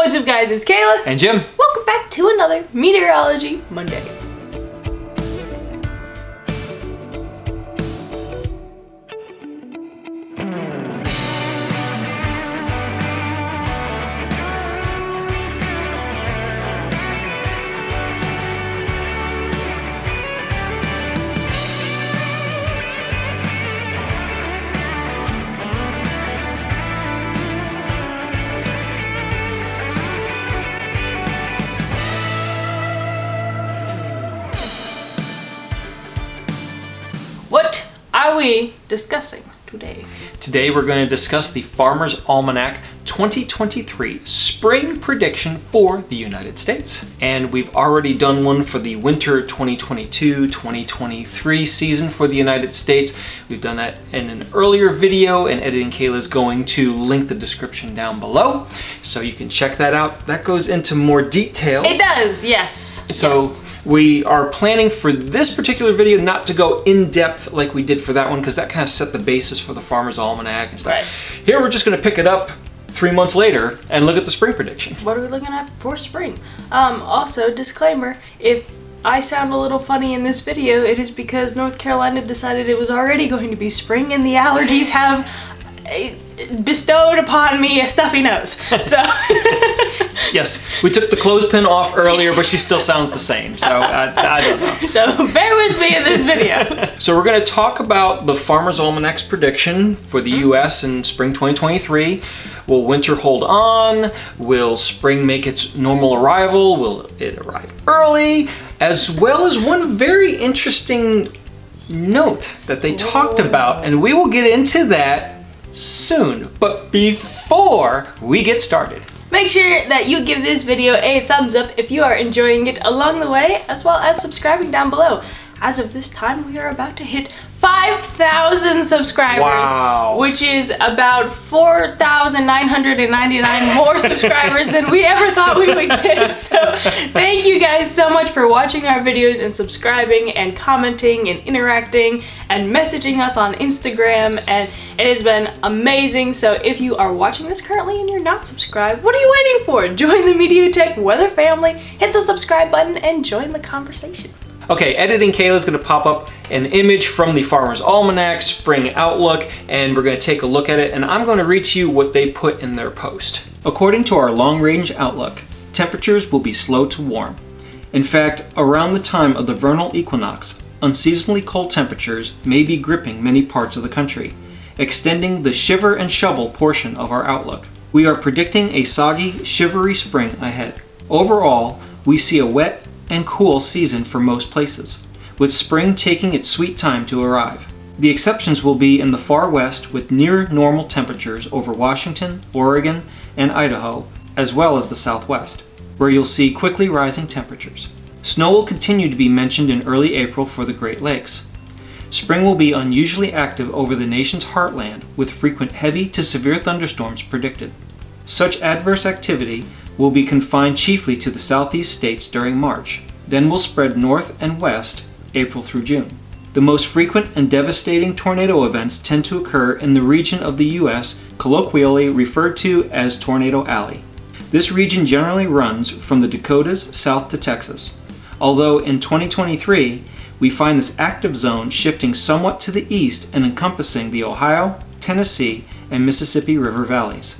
What's up guys, it's Kayla. And Jim. Welcome back to another Meteorology Monday. We discussing today? Today we're going to discuss the Farmer's Almanac 2023 spring prediction for the United States. And we've already done one for the winter 2022-2023 season for the United States. We've done that in an earlier video and Editing Kayla is going to link the description down below. So you can check that out. That goes into more details. It does, yes. So yes. We are planning for this particular video not to go in depth like we did for that one because that kind of set the basis for the Farmer's Almanac and stuff. Right. Here we're just going to pick it up three months later and look at the spring prediction. What are we looking at for spring? Um, also, disclaimer, if I sound a little funny in this video, it is because North Carolina decided it was already going to be spring and the allergies have uh, bestowed upon me a stuffy nose. So Yes, we took the clothespin off earlier, but she still sounds the same. So I, I don't know. So bear with me in this video. So we're going to talk about the Farmer's Almanac's prediction for the U.S. in spring 2023. Will winter hold on? Will spring make its normal arrival? Will it arrive early? As well as one very interesting note that they talked about, and we will get into that soon. But before we get started, Make sure that you give this video a thumbs up if you are enjoying it along the way, as well as subscribing down below. As of this time, we are about to hit 5,000 subscribers, Wow. which is about 4,999 more subscribers than we ever thought we would get. So thank you guys so much for watching our videos and subscribing and commenting and interacting and messaging us on Instagram. And it has been amazing. So if you are watching this currently and you're not subscribed, what are you waiting for? Join the MeteoTech Weather family, hit the subscribe button, and join the conversation. Okay, editing Kayla is going to pop up an image from the Farmer's Almanac Spring Outlook, and we're going to take a look at it, and I'm going to read to you what they put in their post. According to our long-range outlook, temperatures will be slow to warm. In fact, around the time of the vernal equinox, unseasonably cold temperatures may be gripping many parts of the country, extending the shiver and shovel portion of our outlook. We are predicting a soggy, shivery spring ahead. Overall, we see a wet and cool season for most places, with spring taking its sweet time to arrive. The exceptions will be in the far west with near normal temperatures over Washington, Oregon, and Idaho, as well as the southwest, where you'll see quickly rising temperatures. Snow will continue to be mentioned in early April for the Great Lakes. Spring will be unusually active over the nation's heartland with frequent heavy to severe thunderstorms predicted. Such adverse activity will be confined chiefly to the southeast states during March, then will spread north and west April through June. The most frequent and devastating tornado events tend to occur in the region of the U.S. colloquially referred to as Tornado Alley. This region generally runs from the Dakotas south to Texas, although in 2023 we find this active zone shifting somewhat to the east and encompassing the Ohio, Tennessee, and Mississippi River valleys.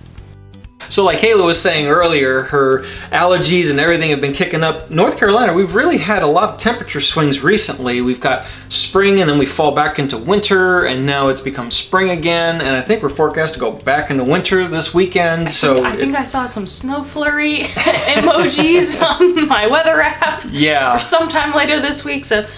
So like Kayla was saying earlier, her allergies and everything have been kicking up. North Carolina, we've really had a lot of temperature swings recently. We've got spring and then we fall back into winter and now it's become spring again. And I think we're forecast to go back into winter this weekend. I so think, I, think it- I saw some snow flurry emojis on my weather app yeah, for sometime later this week. So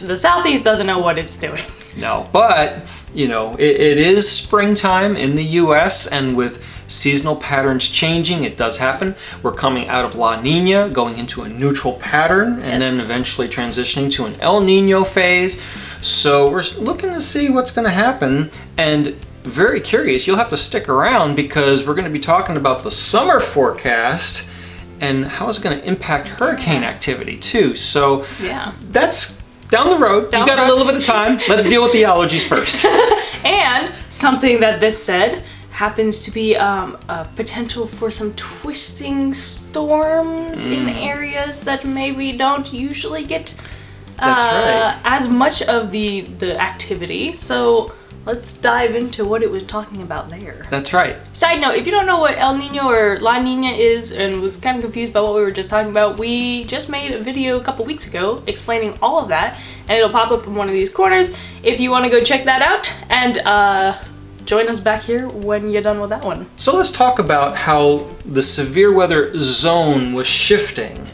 the southeast doesn't know what it's doing. no, but you know, it, it is springtime in the U.S. and with seasonal patterns changing, it does happen. We're coming out of La Nina, going into a neutral pattern, and Yes. then eventually transitioning to an El Nino phase. So we're looking to see what's going to happen, and very curious. You'll have to stick around because we're going to be talking about the summer forecast and how it's going to impact hurricane activity too. So Yeah. that's down the road. Down you got the a little bit of time. Let's deal with the allergies first. And something that this said happens to be um, a potential for some twisting storms in Mm. areas that maybe don't usually get uh, right. as much of the the activity. So let's dive into what it was talking about there. That's right. Side note, if you don't know what El Nino or La Nina is and was kind of confused about what we were just talking about, we just made a video a couple weeks ago explaining all of that, and it'll pop up in one of these corners if you want to go check that out and uh, join us back here when you're done with that one. So let's talk about how the severe weather zone was shifting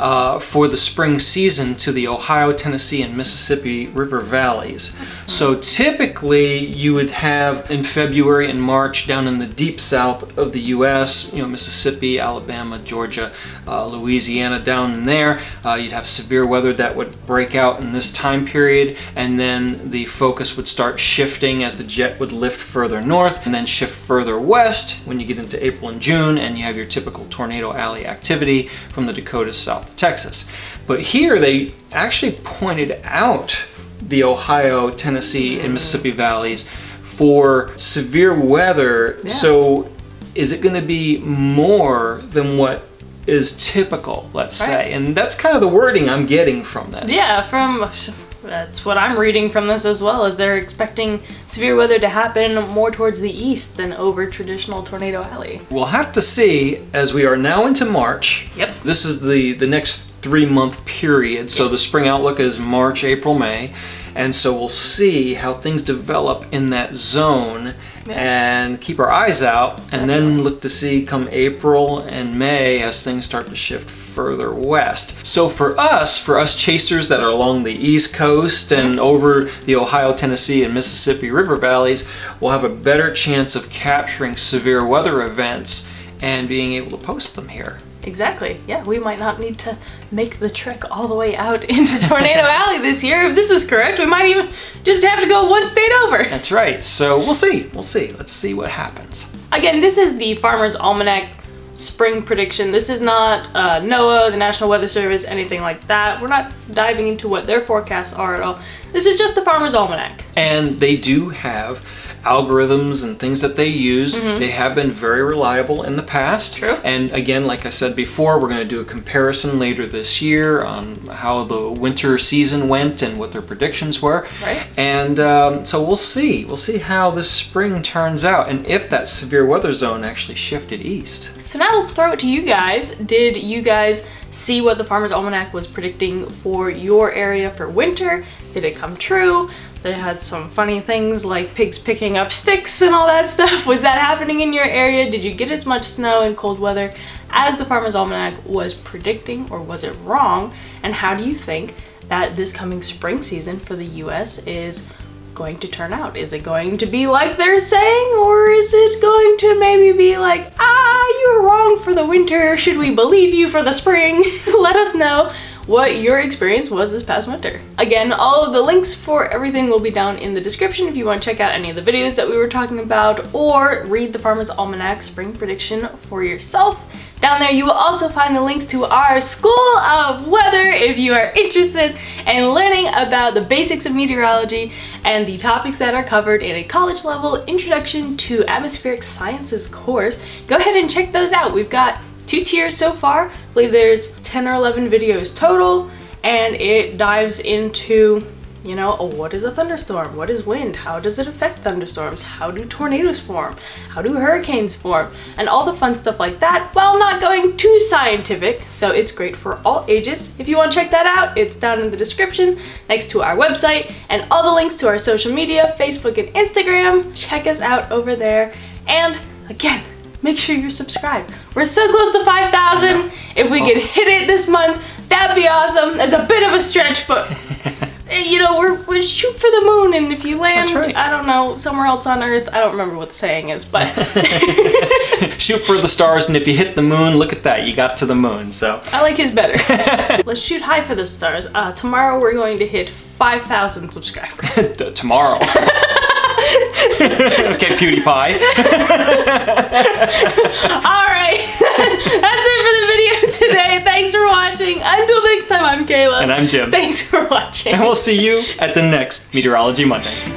uh, for the spring season to the Ohio, Tennessee, and Mississippi River valleys. So typically you would have in February and March down in the deep south of the U.S., you know, Mississippi, Alabama, Georgia, uh, Louisiana, down in there, uh, you'd have severe weather that would break out in this time period, and then the focus would start shifting as the jet would lift further north and then shift further west when you get into April and June, and you have your typical tornado alley activity from the Dakotas south Texas. But here they actually pointed out the Ohio, Tennessee, and mm. Mississippi valleys for severe weather. Yeah. So is it going to be more than what is typical, let's Right. say? And that's kind of the wording I'm getting from this. Yeah, from that's what I'm reading from this as well, is they're expecting severe weather to happen more towards the east than over traditional tornado alley. We'll have to see as we are now into March. Yep. This is the the next three month period. So the spring outlook is March, April, May, and so we'll see how things develop in that zone. And keep our eyes out, and then look to see come April and May as things start to shift further west. So for us, for us chasers that are along the East Coast and over the Ohio, Tennessee, and Mississippi River valleys, we'll have a better chance of capturing severe weather events and being able to post them here. Exactly. Yeah, we might not need to make the trek all the way out into Tornado Alley this year. If this is correct, we might even just have to go one state over. That's right. So we'll see. We'll see. Let's see what happens. Again, this is the Farmer's Almanac spring prediction. This is not uh, NOAA, the National Weather Service, anything like that. We're not diving into what their forecasts are at all. This is just the Farmer's Almanac. And they do have algorithms and things that they use. They have been very reliable in the past. Mm-hmm. True. And again, like I said before, we're going to do a comparison later this year on how the winter season went and what their predictions were. Right. And um, so we'll see. We'll see how this spring turns out and if that severe weather zone actually shifted east. So now let's throw it to you guys. Did you guys see what the Farmer's Almanac was predicting for your area for winter? Did it come true? They had some funny things like pigs picking up sticks and all that stuff. Was that happening in your area? Did you get as much snow and cold weather as the Farmer's Almanac was predicting, or was it wrong? And how do you think that this coming spring season for the US is going to turn out? Is it going to be like they're saying, or is it going to maybe be like, ah, you were wrong for the winter, should we believe you for the spring? Let us know what your experience was this past winter. Again, all of the links for everything will be down in the description if you want to check out any of the videos that we were talking about or read the Farmer's Almanac spring prediction for yourself. Down there you will also find the links to our School of Weather if you are interested in learning about the basics of meteorology and the topics that are covered in a college level Introduction to Atmospheric Sciences course. Go ahead and check those out. We've got two tiers so far. I believe there's 10 or 11 videos total and it dives into you know, what is a thunderstorm? What is wind? How does it affect thunderstorms? How do tornadoes form? How do hurricanes form? And all the fun stuff like that while not going too scientific. So it's great for all ages. If you want to check that out, it's down in the description next to our website and all the links to our social media, Facebook and Instagram. Check us out over there. And again, make sure you're subscribed. We're so close to 5,000. If we could hit it this month, that'd be awesome. It's a bit of a stretch, but eh, you know, we're, we're shoot for the moon, and if you land, right. I don't know, somewhere else on Earth, I don't remember what the saying is, but Shoot for the stars, and if you hit the moon, look at that, you got to the moon. So I like his better. Let's shoot high for the stars. Uh, tomorrow we're going to hit 5,000 subscribers. tomorrow. okay, PewDiePie. All right, that's it for the video today. Thanks for watching. Until next time, I'm Kayla. And I'm Jim. Thanks for watching. And we'll see you at the next Meteorology Monday.